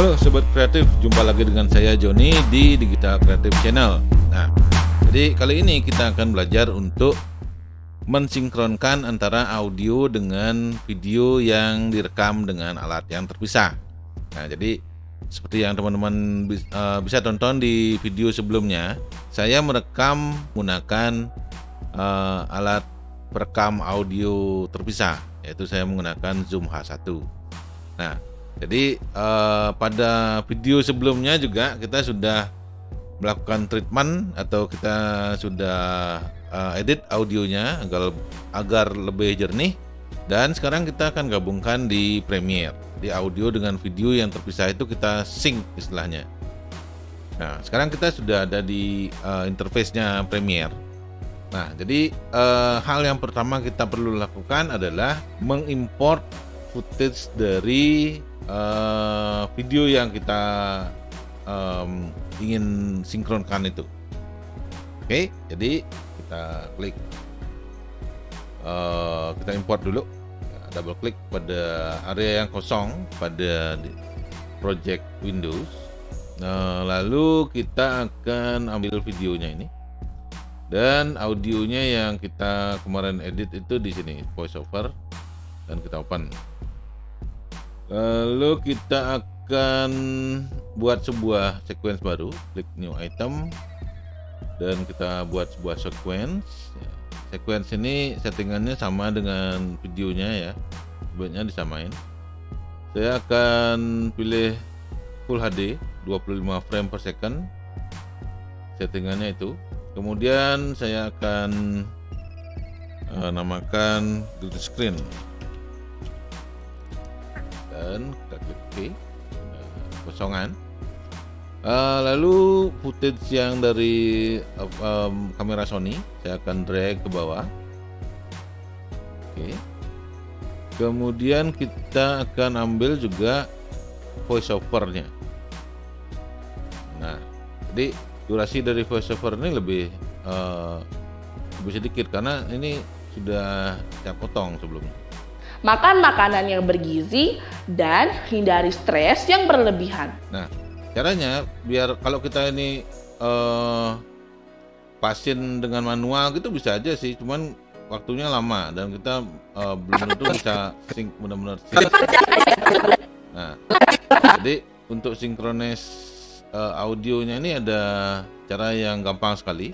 Halo Sobat Kreatif, jumpa lagi dengan saya Joni di Digital Kreatif Channel. Nah, jadi kali ini kita akan belajar untuk mensinkronkan antara audio dengan video yang direkam dengan alat yang terpisah. Nah, jadi seperti yang teman-teman uh, bisa tonton di video sebelumnya Saya merekam menggunakan uh, alat perekam audio terpisah Yaitu saya menggunakan Zoom H1 Nah, jadi uh, pada video sebelumnya juga kita sudah melakukan treatment atau kita sudah uh, edit audionya agar agar lebih jernih dan sekarang kita akan gabungkan di Premiere. Di audio dengan video yang terpisah itu kita sync istilahnya. Nah, sekarang kita sudah ada di uh, interface-nya Premiere. Nah, jadi uh, hal yang pertama kita perlu lakukan adalah mengimport footage dari uh, video yang kita um, ingin sinkronkan itu. Oke, okay, jadi kita klik, uh, kita import dulu, double klik pada area yang kosong pada project Windows. Nah, lalu kita akan ambil videonya ini dan audionya yang kita kemarin edit itu di sini voiceover dan kita open. Lalu kita akan buat sebuah sequence baru, klik new item dan kita buat sebuah sequence. Sequence ini settingannya sama dengan videonya ya, sebaiknya disamain. Saya akan pilih Full HD 25 frame per second settingannya itu. Kemudian saya akan uh, namakan green screen kita klik OK kosongan. Uh, lalu footage yang dari um, kamera Sony saya akan drag ke bawah. Oke. Okay. kemudian kita akan ambil juga voiceovernya. Nah jadi durasi dari voiceover ini lebih uh, lebih sedikit karena ini sudah saya potong sebelumnya makan makanan yang bergizi, dan hindari stres yang berlebihan. Nah, caranya biar kalau kita ini uh, pasien dengan manual gitu bisa aja sih, cuman waktunya lama dan kita uh, belum tentu bisa sync benar-benar. Nah, jadi untuk sinkronis uh, audionya ini ada cara yang gampang sekali.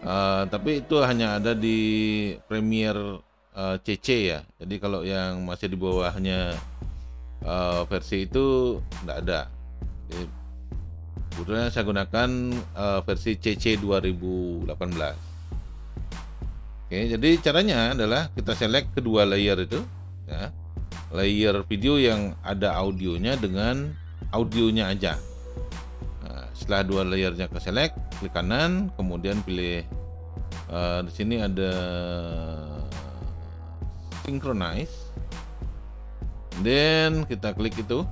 Uh, tapi itu hanya ada di Premiere uh, eh, CC ya. Jadi kalau yang masih di bawahnya uh, versi itu tidak ada. Jadi, kebetulan saya gunakan uh, versi CC 2018. Oke, jadi caranya adalah kita select kedua layer itu, ya, layer video yang ada audionya dengan audionya aja. Nah, setelah dua layernya ke select, klik kanan, kemudian pilih uh, di sini ada synchronize dan kita klik itu.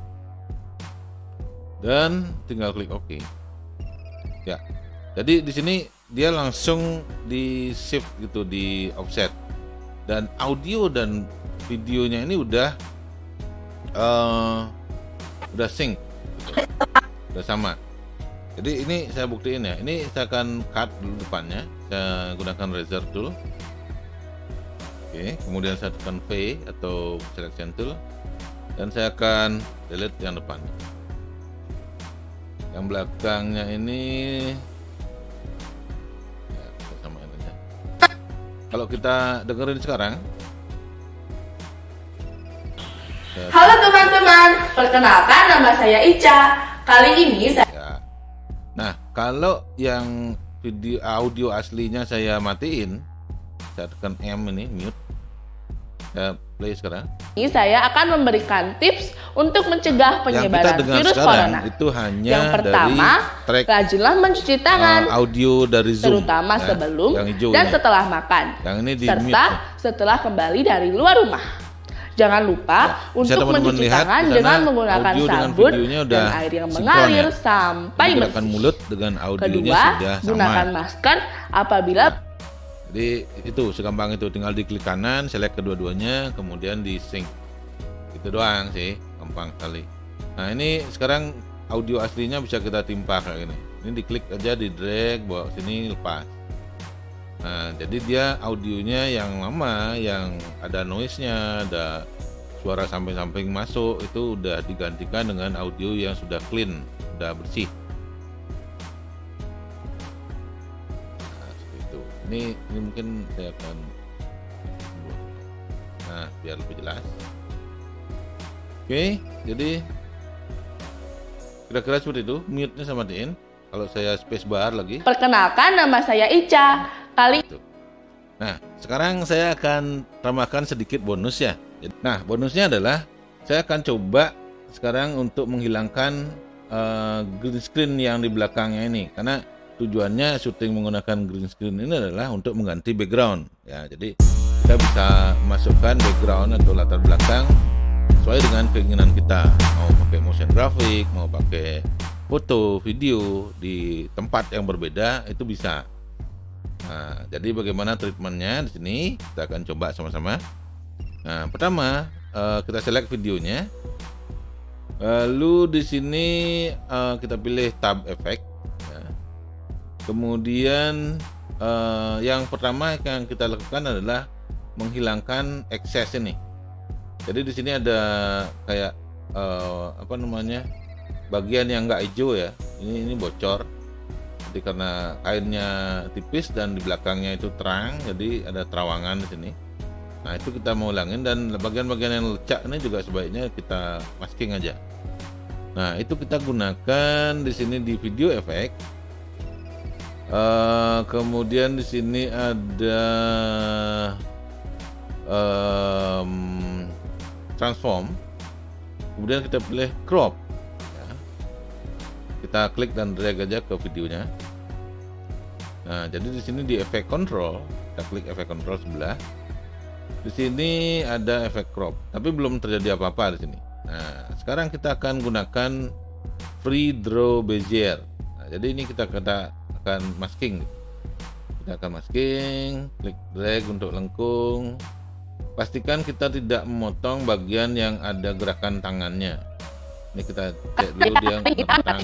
Dan tinggal klik OK. Ya. Jadi di sini dia langsung di shift gitu di offset. Dan audio dan videonya ini udah uh, udah sync gitu. udah sama. Jadi ini saya buktiin ya. Ini saya akan cut dulu depannya. Saya gunakan razor tool Oke, kemudian saya tekan V atau selection tool dan saya akan delete yang depan. Yang belakangnya ini ya, kita samain aja. Kalau kita dengerin sekarang Halo teman-teman, perkenalkan nama saya Ica. Kali ini saya ya. Nah, kalau yang video audio aslinya saya matiin, saya tekan M ini mute Ya, play sekarang. Ini saya akan memberikan tips untuk mencegah penyebaran virus corona. Itu hanya yang pertama, dari rajinlah mencuci tangan. Uh, audio dari Zoom. Terutama ya, sebelum dan ya. setelah makan. Yang ini di serta mute. setelah kembali dari luar rumah. Jangan lupa ya, untuk teman -teman mencuci lihat, tangan dengan menggunakan sabun dan air yang mengalir ya. sampai bersih. mulut dengan audionya Kedua, sudah sama. gunakan masker apabila ya jadi itu segampang itu tinggal diklik kanan select kedua-duanya kemudian di sync itu doang sih gampang sekali Nah ini sekarang audio aslinya bisa kita timpa kayak gini. Ini diklik aja di drag bawa sini lepas. Nah jadi dia audionya yang lama yang ada noise-nya, ada suara samping-samping masuk itu udah digantikan dengan audio yang sudah clean, sudah bersih. Ini ini mungkin saya akan Nah, biar lebih jelas. Oke, jadi kira-kira seperti itu. Mute-nya sama matiin. Kalau saya space bar lagi. Perkenalkan nama saya Ica. Kali Nah, sekarang saya akan tambahkan sedikit bonus ya. Nah, bonusnya adalah saya akan coba sekarang untuk menghilangkan uh, green screen yang di belakangnya ini karena tujuannya syuting menggunakan green screen ini adalah untuk mengganti background ya. Jadi kita bisa masukkan background atau latar belakang sesuai dengan keinginan kita. Mau pakai motion graphic, mau pakai foto, video di tempat yang berbeda itu bisa. Nah, jadi bagaimana treatmentnya di sini kita akan coba sama-sama. Nah, pertama uh, kita select videonya. Lalu di sini uh, kita pilih tab effect. Kemudian uh, yang pertama yang kita lakukan adalah menghilangkan excess ini. Jadi di sini ada kayak uh, apa namanya bagian yang enggak hijau ya. Ini ini bocor jadi karena kainnya tipis dan di belakangnya itu terang jadi ada terawangan di sini nah itu kita mau ulangin dan bagian-bagian yang lecak ini juga sebaiknya kita masking aja nah itu kita gunakan di sini di video efek uh, kemudian di sini ada um, transform. Kemudian kita pilih crop. Kita klik dan drag aja ke videonya. Nah jadi di sini di efek control kita klik efek control sebelah. Di sini ada efek crop tapi belum terjadi apa-apa di sini. Nah sekarang kita akan gunakan free draw bezier. Nah, jadi ini kita kita akan masking kita akan masking klik drag untuk lengkung pastikan kita tidak memotong bagian yang ada gerakan tangannya ini kita cek dulu dia tentang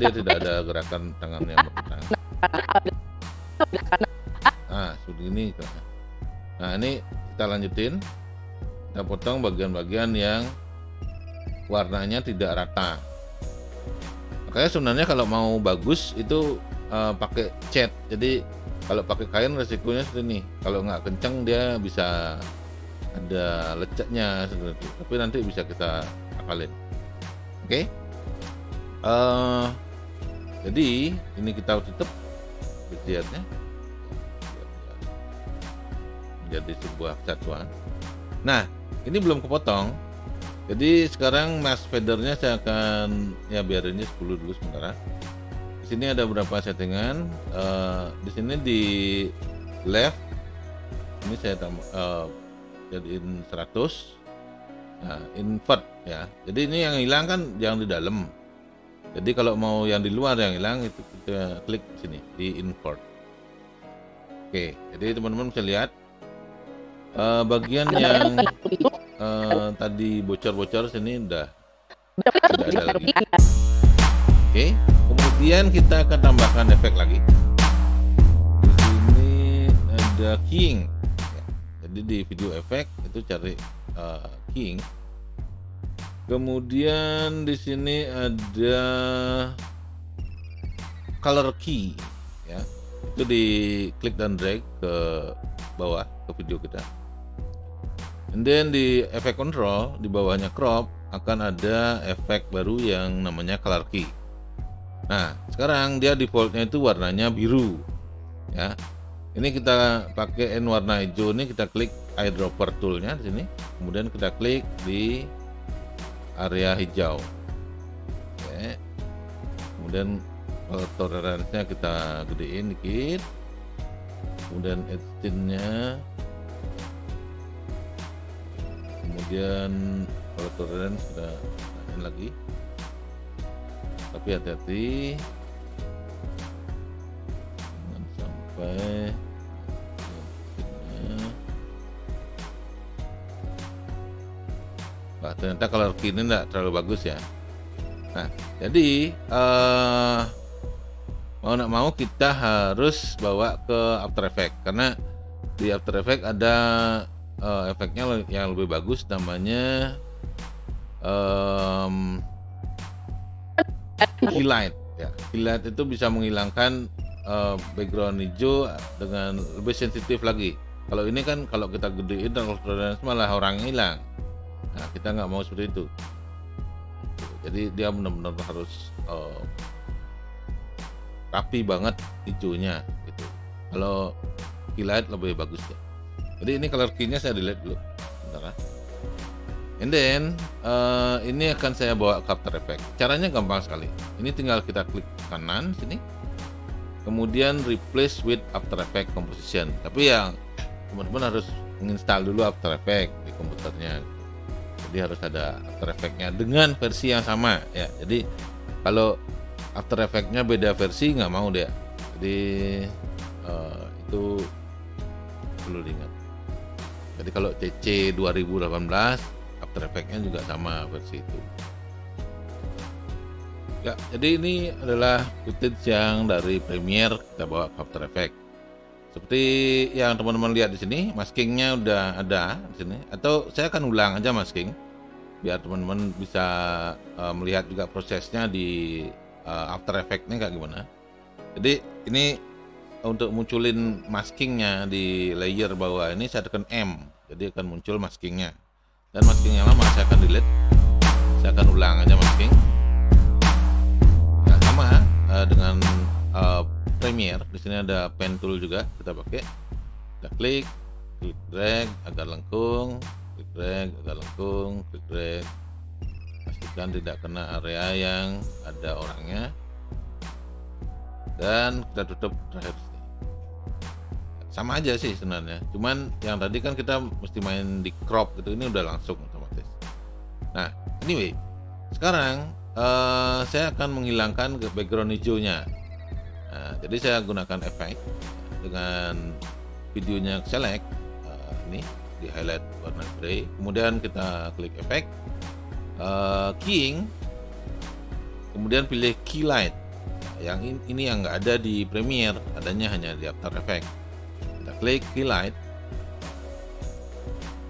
dia tidak ada gerakan tangan yang bertang. Nah, sudah ini. Nah, ini kita lanjutin. Kita potong bagian-bagian yang warnanya tidak rata. Makanya sebenarnya kalau mau bagus itu uh, pakai cat. Jadi kalau pakai kain resikonya seperti ini. Kalau nggak kencang dia bisa ada lecaknya seperti itu tapi nanti bisa kita akalin oke okay? uh, eh, jadi ini kita tutup lihatnya menjadi sebuah kesatuan nah ini belum kepotong jadi sekarang mask fadernya saya akan ya biarinnya 10 dulu sementara. Di sini ada beberapa settingan. Uh, di sini di left ini saya tambah uh, jadiin 100 nah invert ya. Jadi ini yang hilang kan yang di dalam. Jadi kalau mau yang di luar yang hilang itu kita klik sini di invert. Oke jadi teman-teman bisa lihat uh, bagian yang uh, tadi bocor-bocor sini udah. Tidak ada lagi. oke kemudian kita akan tambahkan efek lagi. Di sini ada king. Jadi di video efek itu cari uh, king. Kemudian di sini ada color key ya. Itu di klik dan drag ke bawah ke video kita and then di efek control di bawahnya crop akan ada efek baru yang namanya color key. Nah sekarang dia defaultnya itu warnanya biru ya. Ini kita pakai N warna hijau ini kita klik eyedropper toolnya di sini. Kemudian kita klik di area hijau. Oke. kemudian toleransinya kita gedein dikit. Kemudian edge kemudian kalau toleransi sudah lagi. Tapi hati-hati. Sampai wah ternyata color key ini tidak terlalu bagus ya. Nah jadi uh, mau nak mau kita harus bawa ke After Effects. Karena di After Effects ada uh, efeknya yang lebih bagus namanya um, highlight ya highlight itu bisa menghilangkan uh, background hijau dengan lebih sensitif lagi. Kalau ini kan kalau kita gedein dan malah orang hilang. Nah kita nggak mau seperti itu. Jadi dia benar-benar harus uh, rapi banget hijaunya gitu. Kalau highlight lebih bagus ya jadi ini color key nya saya delete dulu bentar ya. And then uh, ini akan saya bawa ke After Effects. Caranya gampang sekali. Ini tinggal kita klik kanan sini. Kemudian replace with After Effects composition. Tapi yang teman-teman harus menginstal dulu After Effects di komputernya. Jadi harus ada After Effects-nya dengan versi yang sama ya. Jadi kalau After Effects-nya beda versi nggak mau dia. Jadi uh, itu perlu diingat. Jadi kalau CC 2018 After Effects-nya juga sama versi itu. Ya, jadi ini adalah footage yang dari Premiere kita bawa ke After Effects. Seperti yang teman-teman lihat di sini, maskingnya udah ada di sini. Atau saya akan ulang aja masking, biar teman-teman bisa uh, melihat juga prosesnya di uh, After Effects-nya kayak gimana. Jadi ini untuk munculin maskingnya di layer bawah ini saya tekan M, jadi akan muncul maskingnya. Dan masking yang lama saya akan delete. Saya akan ulang aja masking. Ya sama uh, dengan uh, Premiere. Di sini ada pen tool juga kita pakai. Kita klik klik drag agar lengkung klik drag agar lengkung klik drag. Pastikan tidak kena area yang ada orangnya. Dan kita tutup terakhir sama aja sih sebenarnya. Cuman yang tadi kan kita mesti main di crop gitu ini udah langsung otomatis. Nah anyway sekarang uh, saya akan menghilangkan background hijaunya. Nah, jadi saya gunakan efek dengan videonya select uh, ini di highlight warna gray kemudian kita klik efek uh, keying. Kemudian pilih key light. Yang ini yang nggak ada di Premiere adanya hanya di After Effects kita klik highlight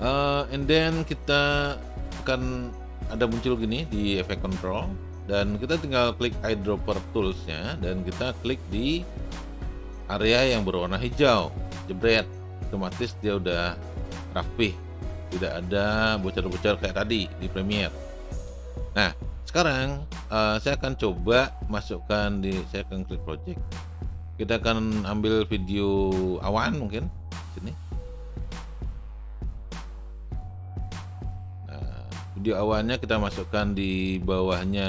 uh, and then kita akan ada muncul gini di efek control. Dan kita tinggal klik eyedropper toolsnya. Dan kita klik di area yang berwarna hijau. Jebret. Otomatis dia udah rapih. Tidak ada bocor-bocor kayak tadi di Premiere. Nah sekarang uh, saya akan coba masukkan di saya akan klik project kita akan ambil video awan mungkin sini. Nah, video awannya kita masukkan di bawahnya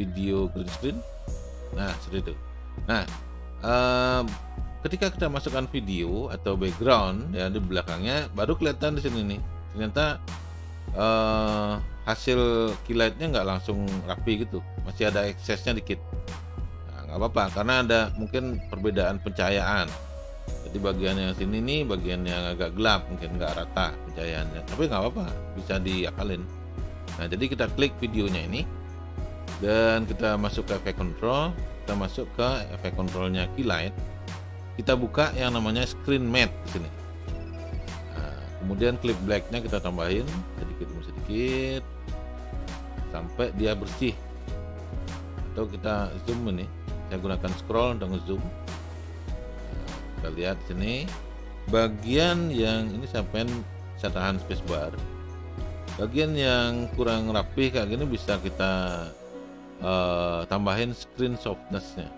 video green screen. Nah seperti itu. Nah um, ketika kita masukkan video atau background ya di belakangnya baru kelihatan di sini nih. Ternyata uh, hasil kilatnya nggak langsung rapi gitu. Masih ada eksesnya dikit nggak apa-apa karena ada mungkin perbedaan pencahayaan. Jadi bagian yang sini nih bagian yang agak gelap mungkin nggak rata pencahayaannya. Tapi nggak apa-apa bisa diakalin. Nah jadi kita klik videonya ini dan kita masuk ke efek control kita masuk ke efek controlnya keylight. Kita buka yang namanya screen matte di sini. Nah, kemudian clip blacknya kita tambahin sedikit demi sedikit sampai dia bersih. Atau kita zoom ini saya gunakan scroll untuk zoom kita lihat sini. Bagian yang ini saya pengen saya tahan spacebar bagian yang kurang rapi kayak gini bisa kita uh, tambahin screen softnessnya.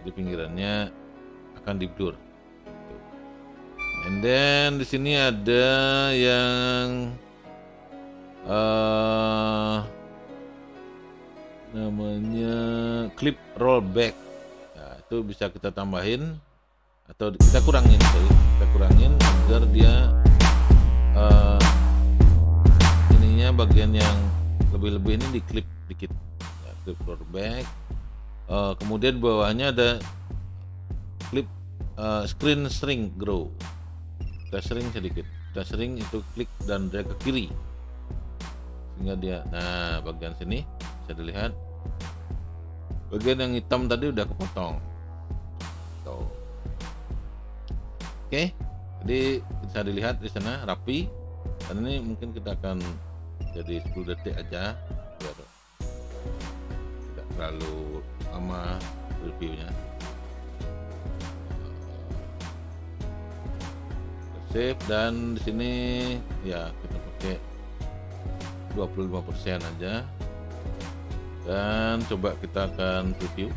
Jadi pinggirannya akan di blur and then di sini ada yang uh, namanya clip rollback. Nah, itu bisa kita tambahin atau kita kurangin sorry. Kita kurangin agar dia uh, ininya bagian yang lebih-lebih ini diklip dikit. Ya, clip rollback. Uh, kemudian bawahnya ada clip uh, screen string grow. Kita sering sedikit. Kita sering itu klik dan drag ke kiri. Sehingga dia nah bagian sini bisa dilihat bagian yang hitam tadi udah kepotong. Tuh. Oke. Jadi bisa dilihat di sana rapi. Dan ini mungkin kita akan jadi 10 detik aja biar tidak terlalu lama reviewnya. Save dan di sini ya kita pakai 25% aja dan coba kita akan review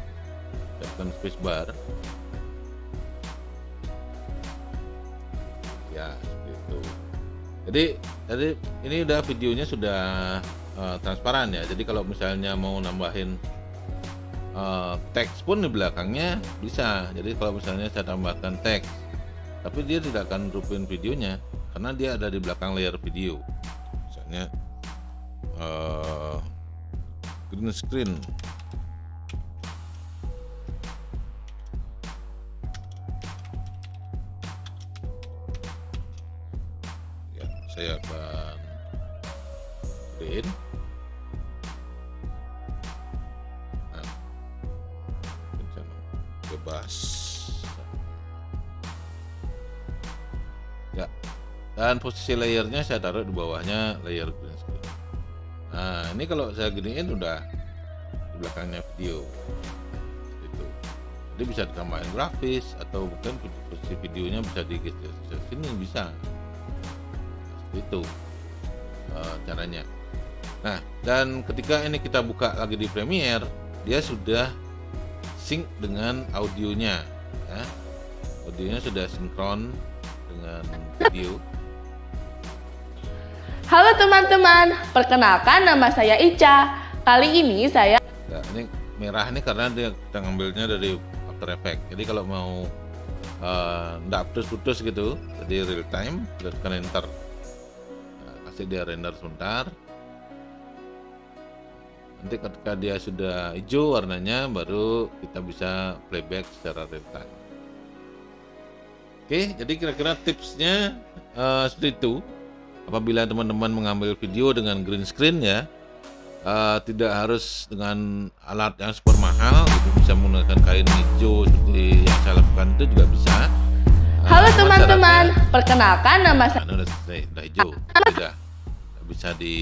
tekan spacebar ya itu. Jadi jadi ini udah videonya sudah uh, transparan ya. Jadi kalau misalnya mau nambahin uh, teks pun di belakangnya bisa. Jadi kalau misalnya saya tambahkan teks tapi dia tidak akan rupin videonya karena dia ada di belakang layar video. Misalnya uh, green screen. Ya saya akan green nah, bebas. Dan posisi layernya saya taruh di bawahnya layer green screen nah ini kalau saya giniin udah di belakangnya video. Itu jadi bisa ditambahin grafis atau mungkin posisi videonya bisa digeser ke sini bisa. Seperti itu uh, caranya. Nah dan ketika ini kita buka lagi di Premiere dia sudah sync dengan audionya ya. Audionya sudah sinkron dengan video Halo teman-teman, perkenalkan nama saya Ica. Kali ini saya nah, ini merah ini karena dia kita ngambilnya dari After Effects. Jadi kalau mau uh, putus-putus gitu, jadi real time, tekan enter. Nah, kasih dia render sebentar. Nanti ketika dia sudah hijau warnanya, baru kita bisa playback secara real time. Oke, jadi kira-kira tipsnya uh, seperti itu apabila teman-teman mengambil video dengan green screen ya uh, tidak harus dengan alat yang super mahal itu bisa menggunakan kain hijau seperti yang saya lakukan itu juga bisa. Uh, halo teman-teman perkenalkan nama saya nah, udah, udah hijau. Sudah bisa di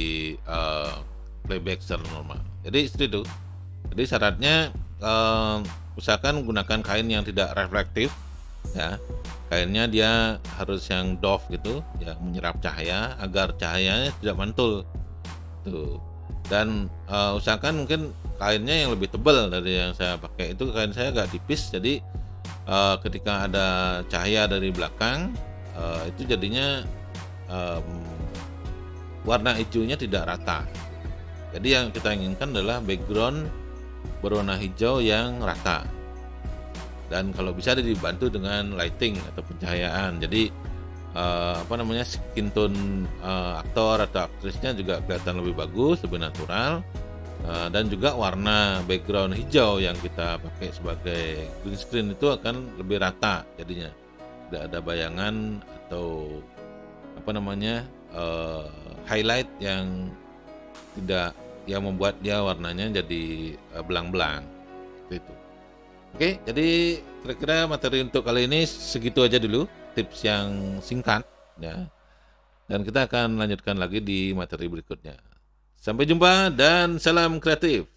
uh, playback secara normal. Jadi itu. Jadi syaratnya uh, usahakan menggunakan kain yang tidak reflektif ya kainnya dia harus yang doff gitu ya menyerap cahaya agar cahayanya tidak mantul. Tuh. Dan uh, usahakan mungkin kainnya yang lebih tebal dari yang saya pakai. Itu kain saya agak tipis jadi uh, ketika ada cahaya dari belakang uh, itu jadinya um, warna hijaunya tidak rata. Jadi yang kita inginkan adalah background berwarna hijau yang rata dan kalau bisa dibantu dengan lighting atau pencahayaan. Jadi uh, apa namanya skin tone uh, aktor atau aktrisnya juga kelihatan lebih bagus lebih natural uh, dan juga warna background hijau yang kita pakai sebagai green screen itu akan lebih rata jadinya. Tidak ada bayangan atau apa namanya uh, highlight yang tidak yang membuat dia warnanya jadi belang-belang. Itu Oke, jadi kira-kira materi untuk kali ini segitu aja dulu, tips yang singkat ya. Dan kita akan lanjutkan lagi di materi berikutnya. Sampai jumpa dan salam kreatif.